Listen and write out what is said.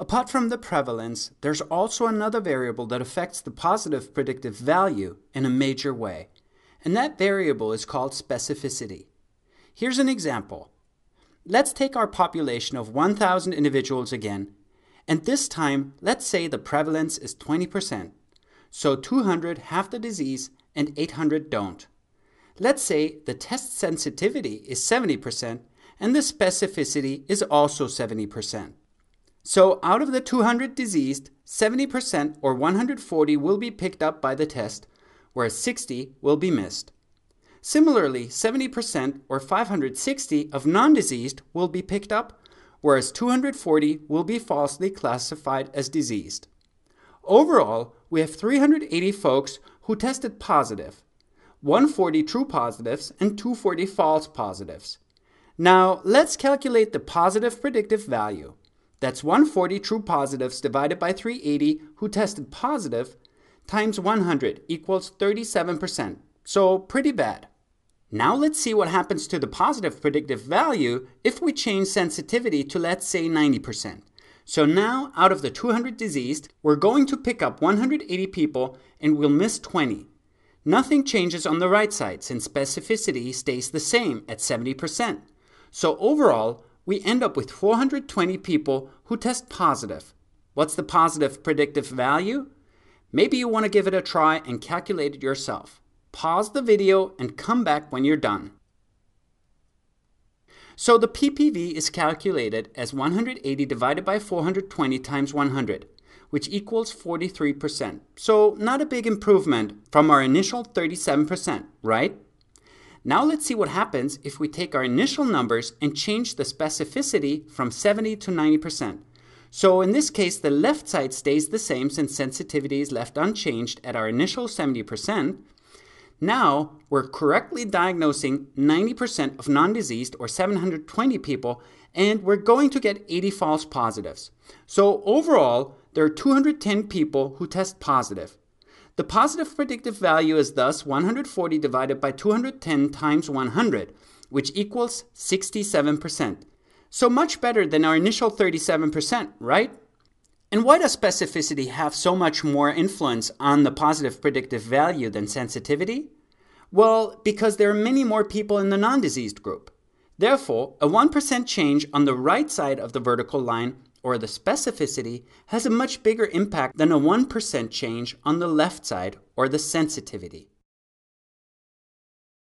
Apart from the prevalence, there's also another variable that affects the positive predictive value in a major way, and that variable is called specificity. Here's an example. Let's take our population of 1,000 individuals again, and this time, let's say the prevalence is 20%. So 200 have the disease and 800 don't. Let's say the test sensitivity is 70% and the specificity is also 70%. So out of the 200 diseased, 70% or 140 will be picked up by the test, whereas 60 will be missed. Similarly, 70% or 560 of non-diseased will be picked up, whereas 240 will be falsely classified as diseased. Overall, we have 380 folks who tested positive, 140 true positives and 240 false positives. Now, let's calculate the positive predictive value. That's 140 true positives divided by 380 who tested positive times 100 equals 37%. So pretty bad. Now let's see what happens to the positive predictive value if we change sensitivity to let's say 90%. So now out of the 200 diseased, we're going to pick up 180 people and we'll miss 20. Nothing changes on the right side since specificity stays the same at 70%. So overall, we end up with 420 people who test positive. What's the positive predictive value? Maybe you want to give it a try and calculate it yourself. Pause the video and come back when you're done. So the PPV is calculated as 180 divided by 420 times 100, which equals 43%. So not a big improvement from our initial 37%, right? Now let's see what happens if we take our initial numbers and change the specificity from 70 to 90%. So in this case, the left side stays the same since sensitivity is left unchanged at our initial 70%. Now we're correctly diagnosing 90% of non-diseased or 720 people and we're going to get 80 false positives. So overall, there are 210 people who test positive. The positive predictive value is thus 140 divided by 210 times 100, which equals 67%. So much better than our initial 37%, right? And why does specificity have so much more influence on the positive predictive value than sensitivity? Well, because there are many more people in the non-diseased group. Therefore, a 1% change on the right side of the vertical line or the specificity has a much bigger impact than a 1% change on the left side or the sensitivity.